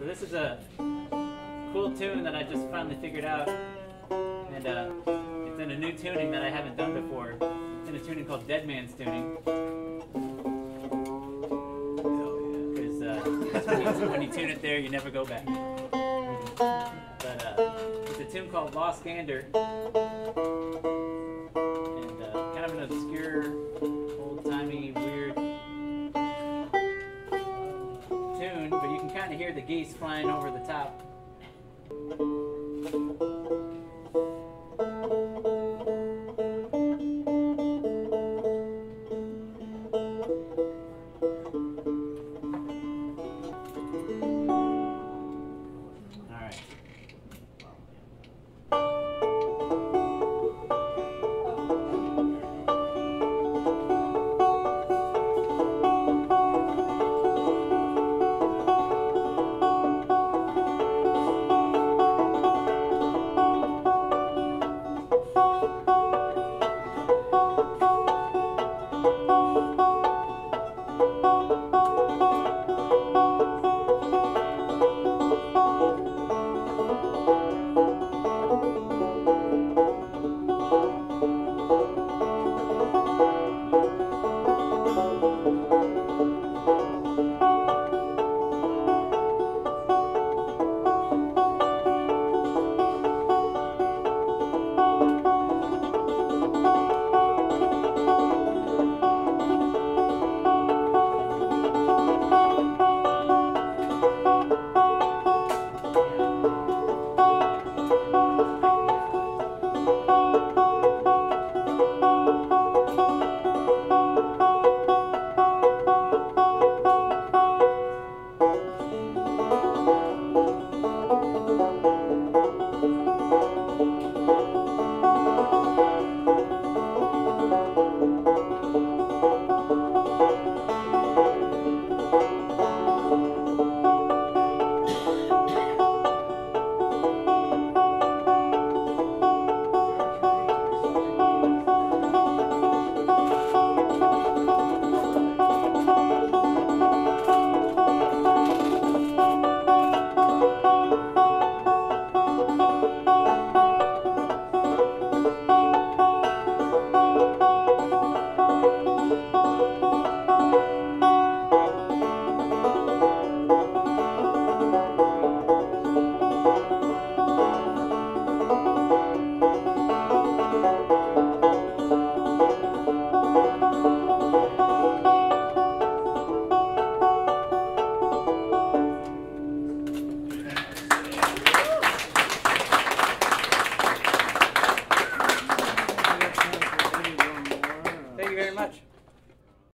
So this is a cool tune that I just finally figured out, and uh, it's in a new tuning that I haven't done before. It's in a tuning called Dead Man's Tuning. Because uh, when, you, tune it there, you never go back. But uh, it's a tune called Lost Gander, kind of hear the geese flying over the top.